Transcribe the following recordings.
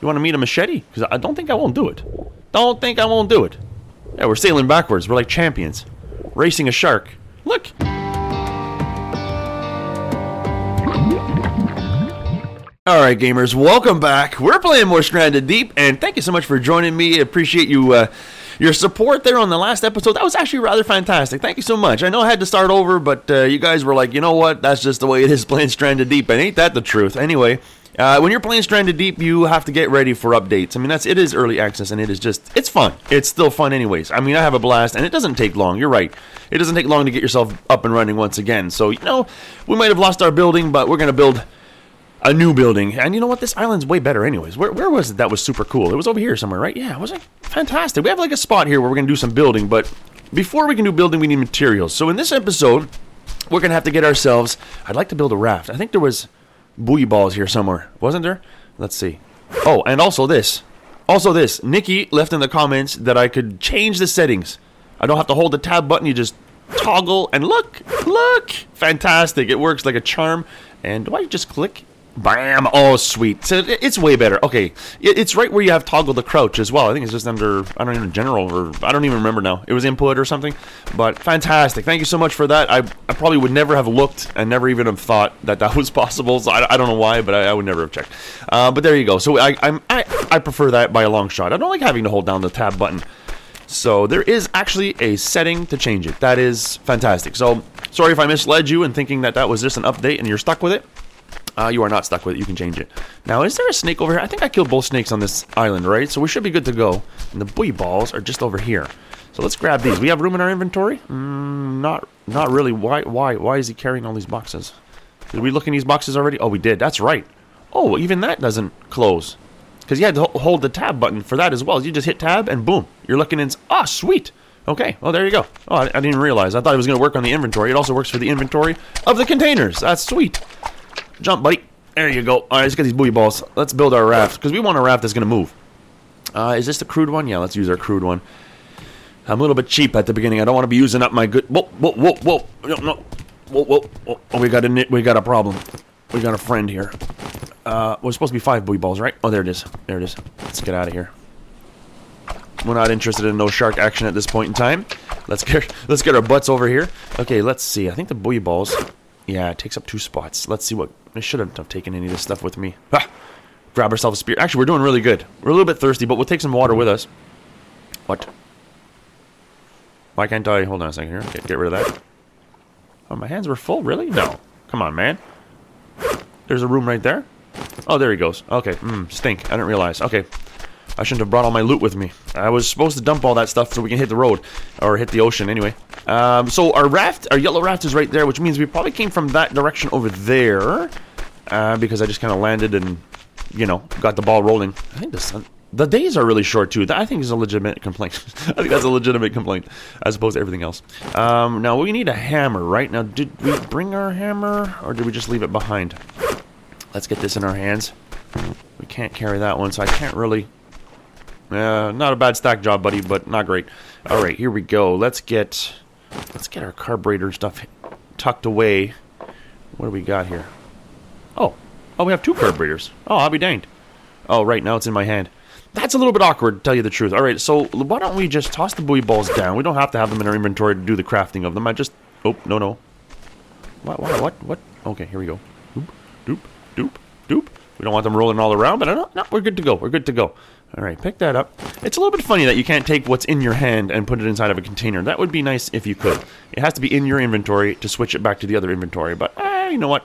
You want to meet a machete? Because I don't think I won't do it. Don't think I won't do it. Yeah, we're sailing backwards. We're like champions. Racing a shark. Look. Alright, gamers, welcome back. We're playing more Stranded Deep, and thank you so much for joining me. I appreciate you, uh, your support there on the last episode. That was actually rather fantastic. Thank you so much. I know I had to start over, but uh, you guys were like, you know what? That's just the way it is playing Stranded Deep, and ain't that the truth? Anyway, uh, when you're playing Stranded Deep, you have to get ready for updates. I mean, that's it is early access, and it is just it's fun. It's still fun, anyways. I mean, I have a blast, and it doesn't take long. You're right. It doesn't take long to get yourself up and running once again. So you know, we might have lost our building, but we're gonna build a new building. And you know what? This island's way better, anyways. Where, where was it that was super cool? It was over here somewhere, right? Yeah, it was like fantastic. We have like a spot here where we're gonna do some building, but before we can do building, we need materials. So in this episode, we're gonna have to get ourselves. I'd like to build a raft. I think there was buoy balls here somewhere, wasn't there? Let's see. Oh, and also this. Also this. Nikki left in the comments that I could change the settings. I don't have to hold the tab button. You just toggle and look, look, fantastic. It works like a charm. And do I just click? Bam! Oh, sweet. So it's way better. Okay, it's right where you have toggle the crouch as well. I think it's just under I don't even general or I don't even remember now. It was input or something, but fantastic. Thank you so much for that. I, I probably would never have looked and never even have thought that that was possible. So I, I don't know why, but I, I would never have checked. Uh, but there you go. So I I'm, I I prefer that by a long shot. I don't like having to hold down the tab button. So there is actually a setting to change it. That is fantastic. So sorry if I misled you in thinking that that was just an update and you're stuck with it. Uh, you are not stuck with it. You can change it. Now, is there a snake over here? I think I killed both snakes on this island, right? So we should be good to go. And the buoy balls are just over here. So let's grab these. We have room in our inventory? Mm, not, not really. Why, why, why is he carrying all these boxes? Did we look in these boxes already? Oh, we did. That's right. Oh, even that doesn't close. Because you had to hold the tab button for that as well. You just hit tab and boom, you're looking in. Ah, sweet. Okay, well there you go. Oh, I, I didn't realize. I thought it was going to work on the inventory. It also works for the inventory of the containers. That's sweet. Jump, buddy. There you go. All right, let's get these buoy balls. Let's build our raft because we want a raft that's going to move. Uh, is this the crude one? Yeah, let's use our crude one. I'm a little bit cheap at the beginning. I don't want to be using up my good. Whoa, whoa, whoa, whoa, no, no, whoa, whoa, whoa. Oh, we got a we got a problem. We got a friend here. Uh, we're supposed to be five buoy balls, right? Oh, there it is. There it is. Let's get out of here. We're not interested in no shark action at this point in time. Let's get let's get our butts over here. Okay, let's see. I think the buoy balls. Yeah, it takes up two spots. Let's see what I shouldn't have taken any of this stuff with me. Ah, grab ourselves a spear. Actually, we're doing really good. We're a little bit thirsty, but we'll take some water with us. What? Why can't I? Hold on a second here. Okay, get rid of that. Oh, my hands were full. Really? No. Come on, man. There's a room right there. Oh, there he goes. Okay. Mm, stink. I didn't realize. Okay. I shouldn't have brought all my loot with me. I was supposed to dump all that stuff so we can hit the road. Or hit the ocean, anyway. Um, so our raft, our yellow raft is right there, which means we probably came from that direction over there. Uh, because I just kind of landed and, you know, got the ball rolling. I think the sun... The days are really short, too. That, I think is a legitimate complaint. I think that's a legitimate complaint, as opposed to everything else. Um, now, we need a hammer, right? Now, did we bring our hammer, or did we just leave it behind? Let's get this in our hands. We can't carry that one, so I can't really... Uh, not a bad stack job, buddy, but not great. All right, here we go. Let's get let's get our carburetor stuff tucked away. What do we got here? Oh, oh, we have two carburetors. Oh, I'll be danged. Oh, right now it's in my hand. That's a little bit awkward, to tell you the truth. All right, so why don't we just toss the buoy balls down? We don't have to have them in our inventory to do the crafting of them. I just oh no no. What what what what? Okay, here we go. Doop doop doop doop. We don't want them rolling all around, but I don't. No, we're good to go. We're good to go. All right, pick that up. It's a little bit funny that you can't take what's in your hand and put it inside of a container. That would be nice if you could. It has to be in your inventory to switch it back to the other inventory. But eh, you know what?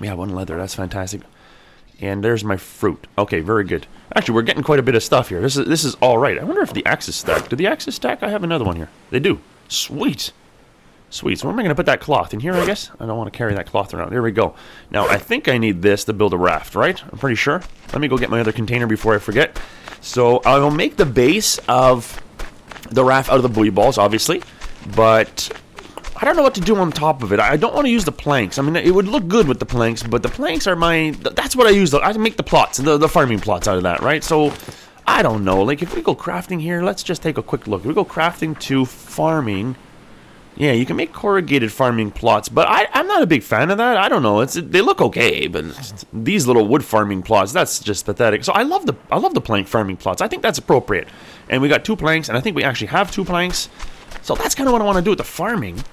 We have one leather. That's fantastic. And there's my fruit. Okay, very good. Actually, we're getting quite a bit of stuff here. This is this is all right. I wonder if the axes stack. Do the axes stack? I have another one here. They do. Sweet. Sweet. So where am I going to put that cloth? In here, I guess? I don't want to carry that cloth around. Here we go. Now, I think I need this to build a raft, right? I'm pretty sure. Let me go get my other container before I forget. So I will make the base of the raft out of the buoy balls, obviously. But I don't know what to do on top of it. I don't want to use the planks. I mean, it would look good with the planks, but the planks are my... That's what I use. I make the plots, the, the farming plots out of that, right? So, I don't know. Like, if we go crafting here, let's just take a quick look. If we go crafting to farming... Yeah, you can make corrugated farming plots, but I, I'm not a big fan of that. I don't know. It's they look okay, but these little wood farming plots, that's just pathetic. So I love the I love the plank farming plots. I think that's appropriate. And we got two planks, and I think we actually have two planks. So that's kind of what I want to do with the farming.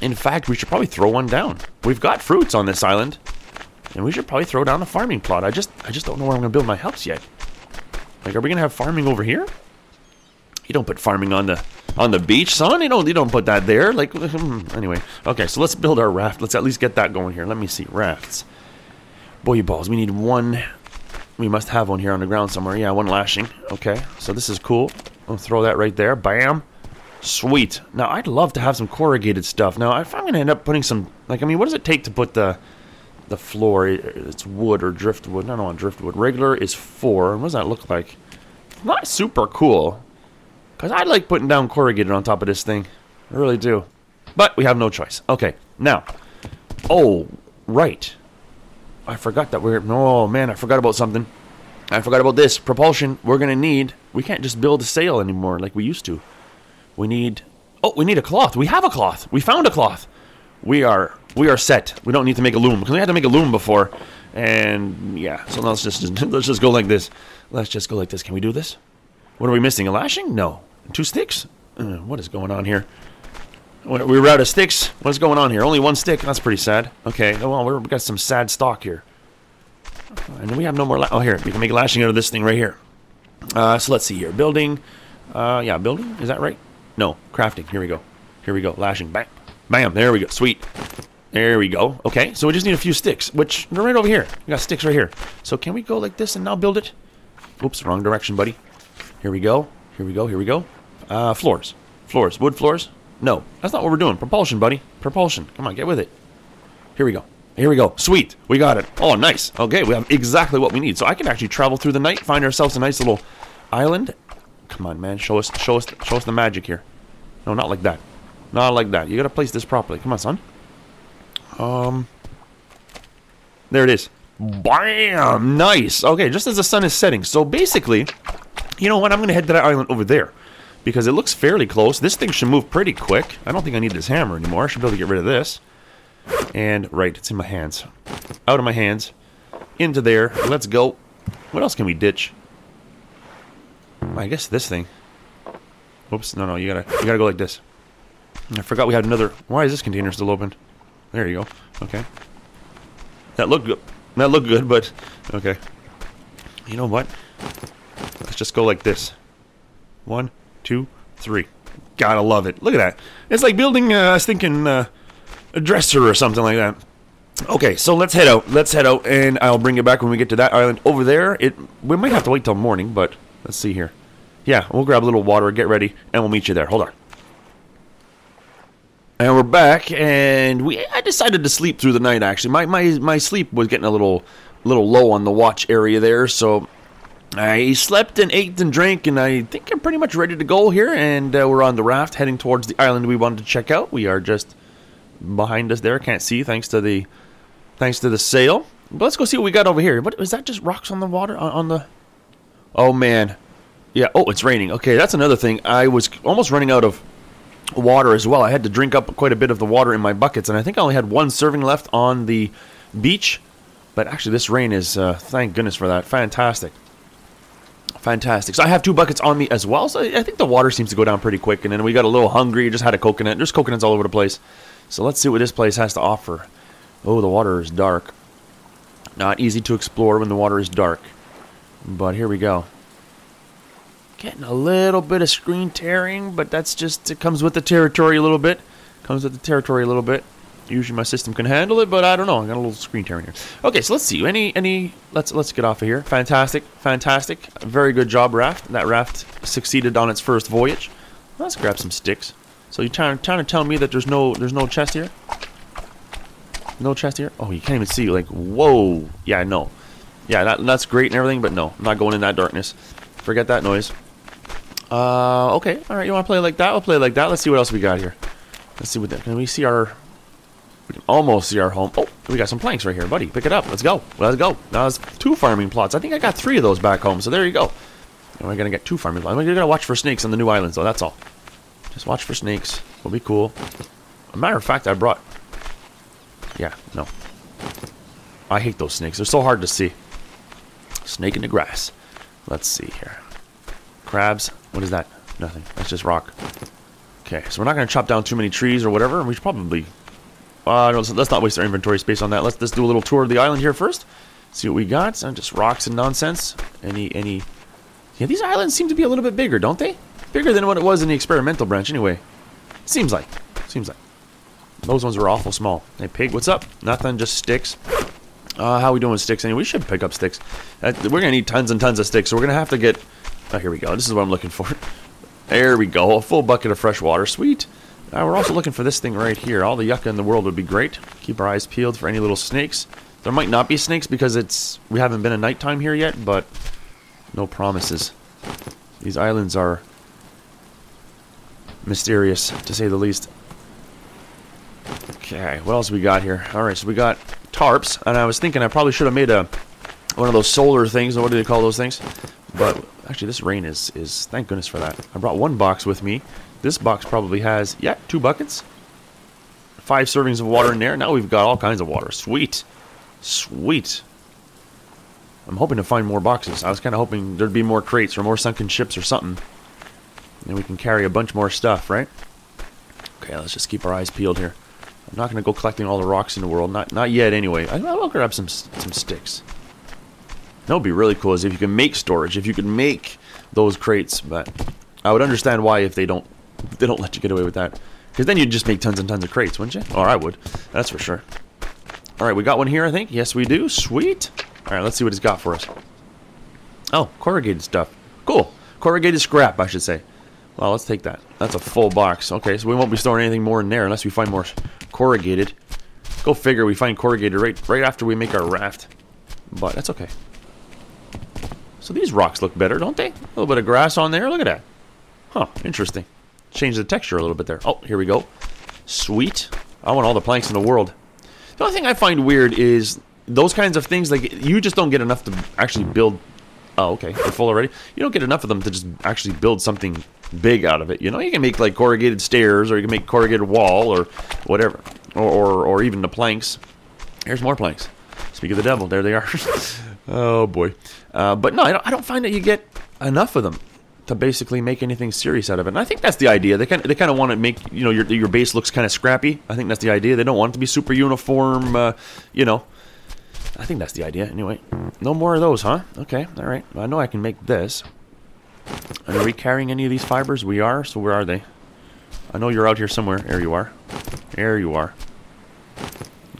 In fact, we should probably throw one down. We've got fruits on this island, and we should probably throw down a farming plot. I just I just don't know where I'm gonna build my house yet. Like, are we gonna have farming over here? You don't put farming on the on the beach, son. You don't you don't put that there. Like hmm, anyway. Okay, so let's build our raft. Let's at least get that going here. Let me see rafts. Buoy balls. We need one. We must have one here on the ground somewhere. Yeah, one lashing. Okay, so this is cool. I'll throw that right there. Bam. Sweet. Now I'd love to have some corrugated stuff. Now if I'm gonna end up putting some, like I mean, what does it take to put the the floor? It's wood or driftwood. Don't want driftwood. Regular is four. What does that look like? Not super cool. Because I like putting down corrugated on top of this thing. I really do. But we have no choice. Okay, now. Oh, right. I forgot that we're... Oh, man, I forgot about something. I forgot about this. Propulsion, we're going to need... We can't just build a sail anymore like we used to. We need... Oh, we need a cloth. We have a cloth. We found a cloth. We are we are set. We don't need to make a loom because we had to make a loom before. And yeah, so let's just let's just go like this. Let's just go like this. Can we do this? What are we missing? A lashing? No. Two sticks? Uh, what is going on here? We're out of sticks. What's going on here? Only one stick. That's pretty sad. Okay. Oh, well, we've got some sad stock here. And we have no more. oh, here. We can make a lashing out of this thing right here. Uh, so let's see here. Building. Uh, yeah, building. Is that right? No. Crafting. Here we go. Here we go. Lashing. Bam. Bam. There we go. Sweet. There we go. Okay. So we just need a few sticks, which they're right over here. We got sticks right here. So can we go like this and now build it? Oops. Wrong direction, buddy. Here we go. Here we go. Here we go. Uh, floors. Floors. Wood floors? No. That's not what we're doing. Propulsion, buddy. Propulsion. Come on, get with it. Here we go. Here we go. Sweet. We got it. Oh, nice. Okay, we have exactly what we need. So I can actually travel through the night, find ourselves a nice little island. Come on, man. Show us show us show us the magic here. No, not like that. Not like that. You got to place this properly. Come on, son. Um There it is. Bam! Nice. Okay, just as the sun is setting. So basically, you know what? I'm going to head to that island over there. Because it looks fairly close. This thing should move pretty quick. I don't think I need this hammer anymore. I should be able to get rid of this. And, right, it's in my hands. Out of my hands. Into there. Let's go. What else can we ditch? I guess this thing. Oops, no, no, you gotta, you gotta go like this. I forgot we had another... Why is this container still open? There you go. Okay. That looked good. That looked good, but... Okay. You know what? Let's just go like this. One, two, three. Gotta love it. Look at that. It's like building, uh, I was thinking, uh, a dresser or something like that. Okay, so let's head out. Let's head out, and I'll bring you back when we get to that island. Over there, it we might have to wait till morning, but let's see here. Yeah, we'll grab a little water, get ready, and we'll meet you there. Hold on. And we're back, and we I decided to sleep through the night. Actually, my my my sleep was getting a little little low on the watch area there, so I slept and ate and drank, and I think I'm pretty much ready to go here. And uh, we're on the raft heading towards the island we wanted to check out. We are just behind us there. Can't see thanks to the thanks to the sail. But let's go see what we got over here. What is that? Just rocks on the water on, on the? Oh man, yeah. Oh, it's raining. Okay, that's another thing. I was almost running out of water as well. I had to drink up quite a bit of the water in my buckets, and I think I only had one serving left on the beach. But actually, this rain is uh, thank goodness for that. Fantastic. Fantastic. So I have two buckets on me as well. So I think the water seems to go down pretty quick. And then we got a little hungry. Just had a coconut. There's coconuts all over the place. So let's see what this place has to offer. Oh, the water is dark. Not easy to explore when the water is dark. But here we go. Getting a little bit of screen tearing, but that's just, it comes with the territory a little bit. Comes with the territory a little bit. Usually my system can handle it, but I don't know. I got a little screen tearing here. Okay, so let's see. Any any let's let's get off of here. Fantastic, fantastic. Very good job, raft. That raft succeeded on its first voyage. Let's grab some sticks. So you're trying, trying to tell me that there's no there's no chest here? No chest here? Oh, you can't even see. Like, whoa. Yeah, no. Yeah, that, that's great and everything, but no. I'm not going in that darkness. Forget that noise. Uh, okay. All right, you want to play like that? We'll play like that. Let's see what else we got here. Let's see what that... Can we see our we can almost see our home. Oh, we got some planks right here, buddy. Pick it up. Let's go. Let's go. Now it's two farming plots. I think I got three of those back home, so there you go. And we're going to get two farming plots. We're going to watch for snakes on the new islands, though. That's all. Just watch for snakes. will be cool. A matter of fact, I brought... Yeah, no. I hate those snakes. They're so hard to see. Snake in the grass. Let's see here. Crabs. What is that? Nothing. That's just rock. Okay, so we're not going to chop down too many trees or whatever. We should probably... Uh, no, let's not waste our inventory space on that. Let's just do a little tour of the island here first. See what we got. So just rocks and nonsense. Any... any... Yeah, these islands seem to be a little bit bigger, don't they? Bigger than what it was in the experimental branch, anyway. Seems like. Seems like. Those ones were awful small. Hey, pig, what's up? Nothing, just sticks. Uh, how we doing with sticks? Anyway, we should pick up sticks. Uh, we're to need tons and tons of sticks, so we're to have to get... Oh, here we go. This is what I'm looking for. There we go. A full bucket of fresh water. Sweet. Uh, we're also looking for this thing right here. All the yucca in the world would be great. Keep our eyes peeled for any little snakes. There might not be snakes because it's we haven't been a nighttime here yet, but no promises. These islands are mysterious, to say the least. Okay, what else we got here? Alright, so we got tarps, and I was thinking I probably should have made a one of those solar things, what do they call those things? But actually this rain is, is thank goodness for that. I brought one box with me. This box probably has, yeah, two buckets. Five servings of water in there. Now we've got all kinds of water. Sweet. Sweet. I'm hoping to find more boxes. I was kind of hoping there'd be more crates or more sunken ships or something. And we can carry a bunch more stuff, right? Okay, let's just keep our eyes peeled here. I'm not going to go collecting all the rocks in the world. Not not yet, anyway. I, will grab some some sticks. That would be really cool is if you can make storage, if you could make those crates. But I would understand why if they don't they don't let you get away with that. Because then you'd just make tons and tons of crates, wouldn't you? Or I would. That's for sure. All right, we got one here, I think. Yes, we do. Sweet. All right, let's see what it's got for us. Oh, corrugated stuff. Cool. Corrugated scrap, I should say. Well, let's take that. That's a full box. Okay, so we won't be storing anything more in there unless we find more corrugated. Go figure we find corrugated right, right after we make our raft. But that's okay. So these rocks look better, don't they? A little bit of grass on there. Look at that. Huh, interesting. Change the texture a little bit there. Oh, here we go. Sweet. I want all the planks in the world. The only thing I find weird is those kinds of things, like, you just don't get enough to actually build... Oh, okay, they're full already. You don't get enough of them to just actually build something big out of it. You know, you can make, like, corrugated stairs, or you can make corrugated wall, or whatever. Or, or, or even the planks. Here's more planks. Speak of the devil, there they are. oh, boy. Uh, but no, I don't, I don't find that you get enough of them to basically make anything serious out of it. And I think that's the idea. They kind of, they kind of want to make you know your your base looks kind of scrappy. I think that's the idea. They don't want it to be super uniform. Uh, you know, I think that's the idea. Anyway, no more of those, huh? Okay, all right. I know I can make this. And are we carrying any of these fibers? We are. So where are they? I know you're out here somewhere. There you are. There you are.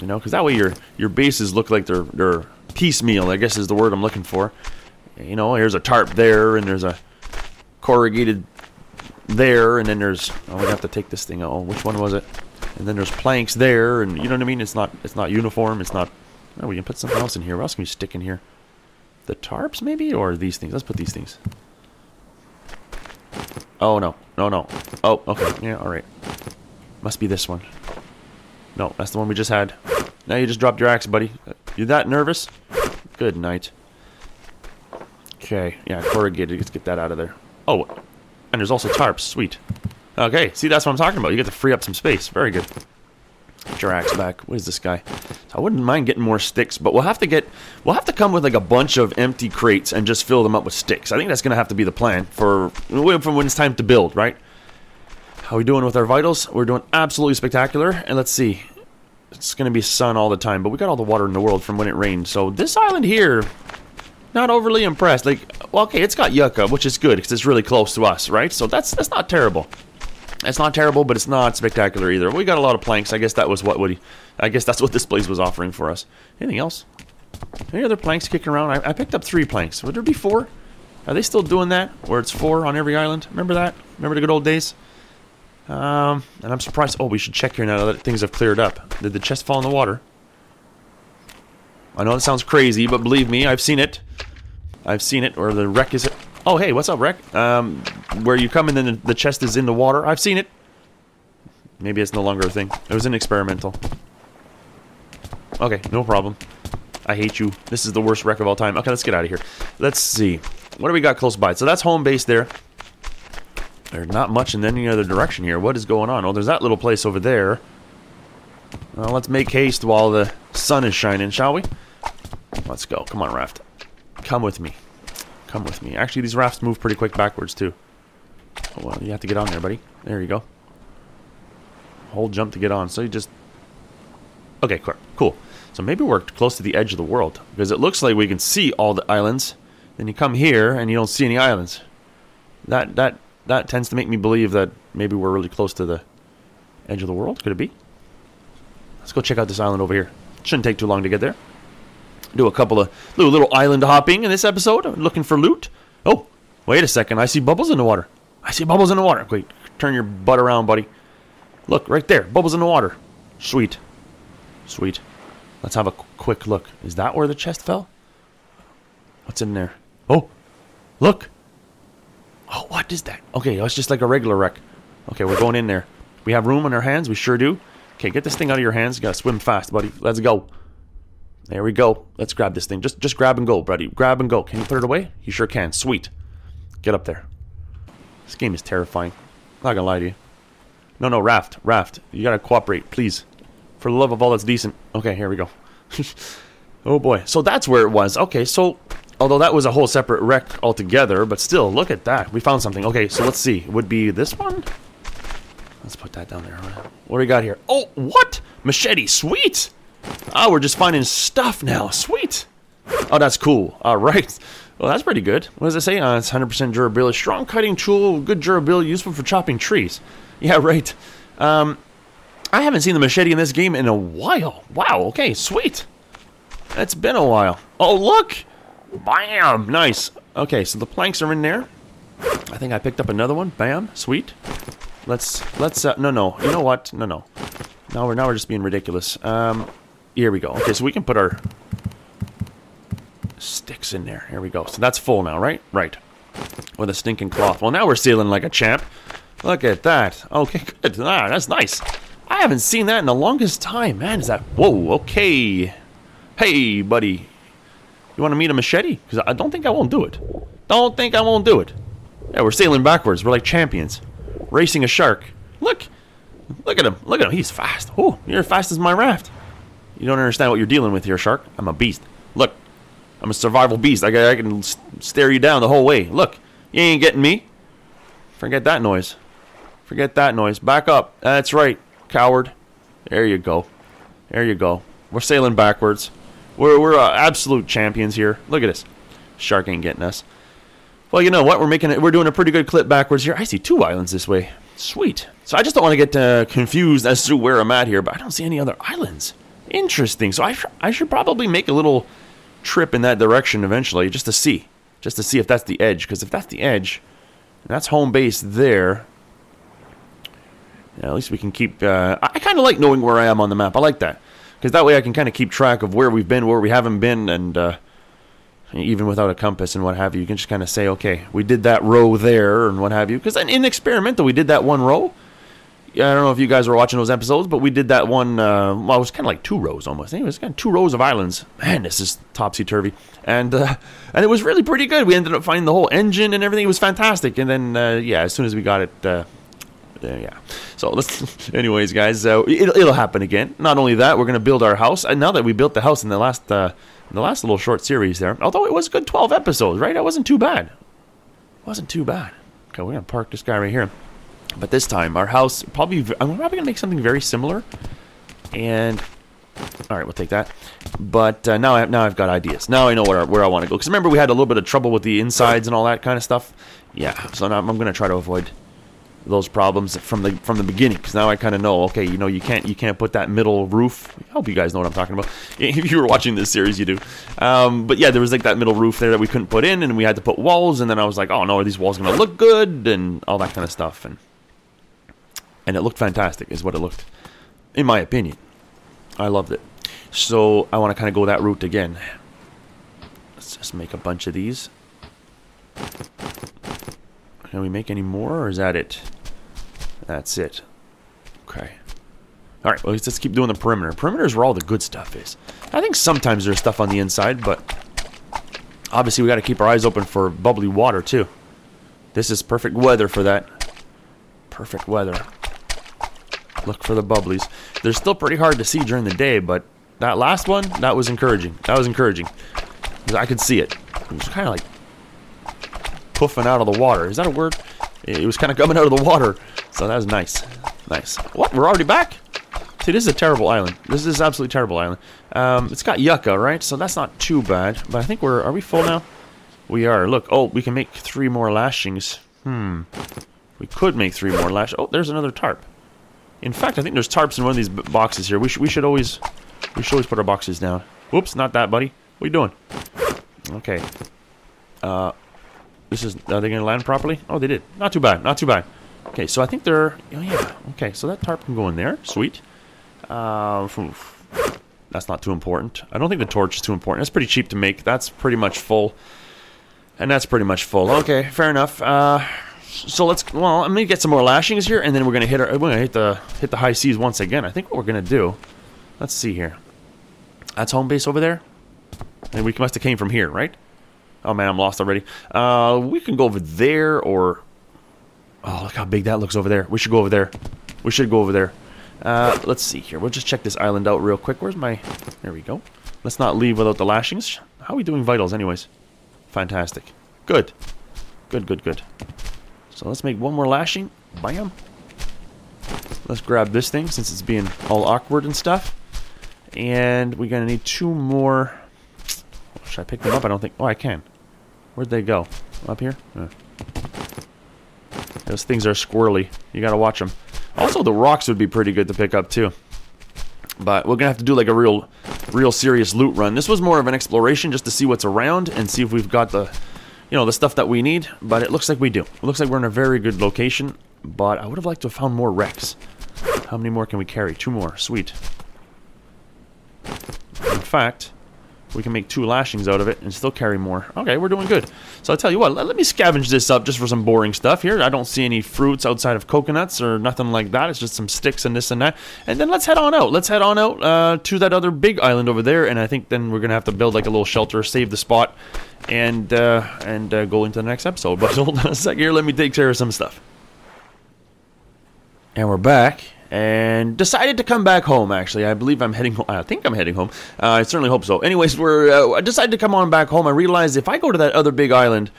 You know, because that way your your bases look like they're they're piecemeal. I guess is the word I'm looking for. You know, here's a tarp there, and there's a corrugated there, and then there's oh, we have to take this thing. Oh, which one was it? And then there's planks there, and you know what I mean. It's not it's not uniform. It's not Oh, we can put something else in here. What else can we stick in here? The tarps, maybe? Or these things? Let's put these things. Oh, no. No, no. Oh, okay. Yeah, alright. Must be this one. No, that's the one we just had. Now you just dropped your axe, buddy. Uh, you that nervous? Good night. Okay, yeah, corrugated. Let's get that out of there. Oh, and there's also tarps. Sweet. Okay, see, that's what I'm talking about. You get to free up some space. Very good. Get your axe back. What is this guy? I wouldn't mind getting more sticks, but we'll have to get we'll have to come with like a bunch of empty crates and just fill them up with sticks. I think that's gonna have to be the plan for for when it's time to build, right? How are we doing with our vitals? We're doing absolutely spectacular. And let's see. It's gonna be sun all the time, but we got all the water in the world from when it rained. So this island here, not overly impressed. Like, well, okay, it's got yucca, which is good because it's really close to us, right? So that's that's not terrible. It's not terrible, but it's not spectacular either. We got a lot of planks. I guess that was what Woody. I guess that's what this place was offering for us. Anything else? Any other planks kicking around? I, I picked up three planks. Would there be four? Are they still doing that? Where it's four on every island? Remember that? Remember the good old days? Um, and I'm surprised. Oh, we should check here now that things have cleared up. Did the chest fall in the water? I know it sounds crazy, but believe me, I've seen it. I've seen it, or the wreck is It. Oh, hey, what's up, wreck? Um, where you come and then the chest is in the water. I've seen it. Maybe it's no longer a thing. It was an experimental. Okay, no problem. I hate you. This is the worst wreck of all time. Okay, let's get out of here. Let's see. What do we got close by? So that's home base there. There's not much in any other direction here. What is going on? Oh, there's that little place over there. Well, let's make haste while the sun is shining, shall we? Let's go. Come on, raft. Come with me. Come with me. Actually, these rafts move pretty quick backwards, too. Oh, well, you have to get on there, buddy. There you go. Hold jump to get on. So you just... Okay, cool. cool. So maybe we're close to the edge of the world. Because it looks like we can see all the islands. Then you come here, and you don't see any islands. That, that, that tends to make me believe that maybe we're really close to the edge of the world. Could it be? Let's go check out this island over here. Shouldn't take too long to get there. Do a couple of little, little island hopping in this episode. Looking for loot. Oh, wait a second. I see bubbles in the water. I see bubbles in the water. Wait, turn your butt around, buddy. Look, right there. Bubbles in the water. Sweet. Sweet. Let's have a quick look. Is that where the chest fell? What's in there? Oh, look. Oh, what is that? Okay, oh, it's just like a regular wreck. Okay, we're going in there. We have room in our hands. We sure do. Okay, get this thing out of your hands. You gotta swim fast, buddy. Let's go. There we go. Let's grab this thing. Just just grab and go, buddy. Grab and go. Can you put it away? You sure can. Sweet. Get up there. This game is terrifying. Not gonna lie to you. No, no, Raft. Raft. You gotta cooperate, please. For the love of all that's decent. Okay, here we go. oh boy. So that's where it was. Okay, so although that was a whole separate wreck altogether, but still, look at that. We found something. Okay, so let's see. Would be this one? Let's put that down there. What do we got here? Oh, what? Machete. Sweet. Oh, we're just finding stuff now. Sweet. Oh, that's cool. All right. Well, that's pretty good. What does it say? Uh, it's 100% durability. Strong cutting tool, good durability, useful for chopping trees. Yeah, right. Um, I haven't seen the machete in this game in a while. Wow, okay, sweet. It's been a while. Oh, look! Bam! Nice. Okay, so the planks are in there. I think I picked up another one. Bam. Sweet. Let's, let's, uh, no, no. You know what? No, no. Now we're, now we're just being ridiculous. Um, here we go. Okay, so we can put our sticks in there. Here we go. So that's full now, right? Right. With a stinking cloth. Well, now we're sailing like a champ. Look at that. Okay, good. Ah, that's nice. I haven't seen that in the longest time. Man, is that... Whoa, okay. Hey, buddy. You want to meet a machete? Because I don't think I won't do it. Don't think I won't do it. Yeah, we're sailing backwards. We're like champions. Racing a shark. Look. Look at him. Look at him. He's fast. Oh, you're as fast as my raft. You don't understand what you're dealing with here, shark. I'm a beast. Look. I'm a survival beast. I, I can stare you down the whole way. Look. You ain't getting me. Forget that noise. Forget that noise. Back up. That's right, coward. There you go. There you go. We're sailing backwards. We're, we're uh, absolute champions here. Look at this. Shark ain't getting us. Well, you know what? We're making it. We're doing a pretty good clip backwards here. I see two islands this way. Sweet. So I just don't want to get uh, confused as to where I'm at here, but I don't see any other islands. Interesting. So I, I should probably make a little trip in that direction eventually, just to see, just to see if that's the edge. Because if that's the edge, that's home base there. Yeah, at least we can keep. Uh, I kind of like knowing where I am on the map. I like that because that way I can kind of keep track of where we've been, where we haven't been, and uh, even without a compass and what have you, you can just kind of say, okay, we did that row there and what have you. Because in experimental, we did that one row. I don't know if you guys were watching those episodes, but we did that one. Uh, well, it was kind of like two rows almost. It was kind of two rows of islands. Man, this is topsy turvy, and uh, and it was really pretty good. We ended up finding the whole engine and everything. It was fantastic. And then uh, yeah, as soon as we got it, uh, yeah. So let's. Anyways, guys, uh, it, it'll happen again. Not only that, we're gonna build our house. And now that we built the house in the last uh, in the last little short series there, although it was a good twelve episodes, right? It wasn't too bad. It wasn't too bad. Okay, we're gonna park this guy right here. But this time, our house probably I'm probably gonna make something very similar. And all right, we'll take that. But uh, now I now I've got ideas. Now I know where where I want to go. Because remember we had a little bit of trouble with the insides and all that kind of stuff. Yeah, so now I'm gonna try to avoid those problems from the from the beginning because now I kind of know okay you know you can't you can't put that middle roof I hope you guys know what I'm talking about if you were watching this series you do um, but yeah there was like that middle roof there that we couldn't put in and we had to put walls and then I was like oh no are these walls gonna look good and all that kind of stuff and and it looked fantastic is what it looked in my opinion I loved it so I want to kind of go that route again let's just make a bunch of these can we make any more, or is that it? That's it. Okay. Alright, well, let's just keep doing the perimeter. Perimeter is where all the good stuff is. I think sometimes there's stuff on the inside, but... Obviously, we got to keep our eyes open for bubbly water, too. This is perfect weather for that. Perfect weather. Look for the bubblies. They're still pretty hard to see during the day, but that last one, that was encouraging. That was encouraging. I could see it. It was kind of like puffing out of the water. Is that a word? It was kind of coming out of the water. So that was nice. Nice. What? We're already back? See, this is a terrible island. This is absolutely terrible island. Um, it's got yucca, right? So that's not too bad. But I think we're... Are we full now? We are. Look. Oh, we can make three more lashings. Hmm. We could make three more lash... Oh, there's another tarp. In fact, I think there's tarps in one of these boxes here. We, sh we should always... We should always put our boxes down. Whoops, not that, buddy. What are you doing? Okay. Uh, this is... Are they to land properly? Oh, they did. Not too bad. Not too bad. Okay, so I think they're... Oh, yeah. Okay, so that tarp can go in there. Sweet. Uh, that's not too important. I don't think the torch is too important. It's pretty cheap to make. That's pretty much full. And that's pretty much full. Okay, fair enough. Uh, so let's. Well, I'm gonna get some more lashings here, and then we're gonna hit our. We're gonna hit the hit the high seas once again. I think what we're gonna do. Let's see here. That's home base over there. And we must have came from here, right? Oh man, I'm lost already. Uh, we can go over there, or. Oh, look how big that looks over there. We should go over there. We should go over there. Uh, let's see here. We'll just check this island out real quick. Where's my... There we go. Let's not leave without the lashings. How are we doing vitals anyways? Fantastic. Good. Good, good, good. So let's make one more lashing. Bam. Let's grab this thing since it's being all awkward and stuff. And we're going to need two more... Should I pick them up? I don't think... Oh, I can. Where'd they go? Up here? Those things are squirrely. You got to watch them. Also, the rocks would be pretty good to pick up too. But we're gonna have to do like a real, real serious loot run. This was more of an exploration just to see what's around and see if we've got the, you know, the stuff that we need. But it looks like we do. It looks like we're in a very good location. But I would have liked to have found more wrecks. How many more can we carry? Two more. Sweet. In fact, we can make two lashings out of it and still carry more. Okay, we're doing good. So I'll tell you what, let, let, me scavenge this up just for some boring stuff here. I don't see any fruits outside of coconuts or nothing like that. It's just some sticks and this and that. And then let's head on out. Let's head on out uh, to that other big island over there. And I think then we're going to have to build like a little shelter, save the spot, and uh, and uh, go into the next episode. But hold on a second here. Let me take care of some stuff. And we're back and decided to come back home. Actually, I believe I'm heading. home. I think I'm heading home. Uh, I certainly hope so. Anyways, we're. Uh, I decided to come on back home. I realized if I go to that other big island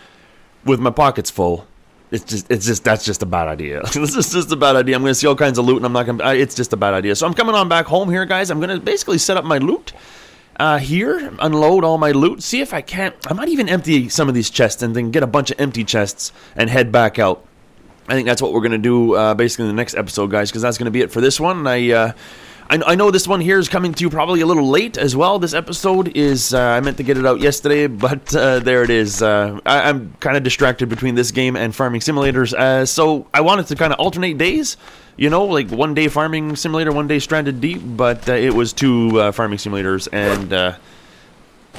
with my pockets full, it's just. It's just. That's just a bad idea. this is just a bad idea. I'm going to see all kinds of loot, and I'm not to... It's just a bad idea. So I'm coming on back home here, guys. I'm going to basically set up my loot. Uh, here, unload all my loot, see if I can't. I might even empty some of these chests and then get a bunch of empty chests and head back out. I think that's what we're going to do uh, basically in the next episode, guys, because that's going to be it for this one. I, uh, I, I, know this one here is coming to you probably a little late as well. This episode is, uh, I meant to get it out yesterday, but uh, there it is. Uh, I, am kind of distracted between this game and Farming Simulators, uh, so I wanted to kind of alternate days. You know, like one day Farming Simulator, one day Stranded Deep, but it was two Farming Simulators, and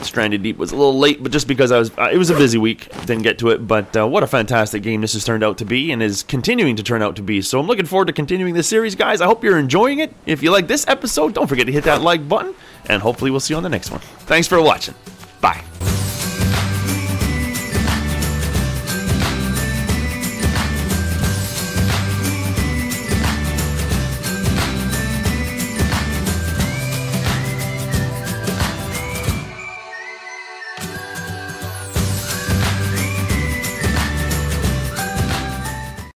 Stranded Deep was a little late, but just because I was, uh, it was a busy week, didn't get to it. But uh, what a fantastic game this has turned out to be, and is continuing to turn out to be. So I'm looking forward to continuing this series, guys. I hope you're enjoying it. If you like this episode, don't forget to hit that like button, and hopefully we'll see you on the next one. Thanks for watching. Bye.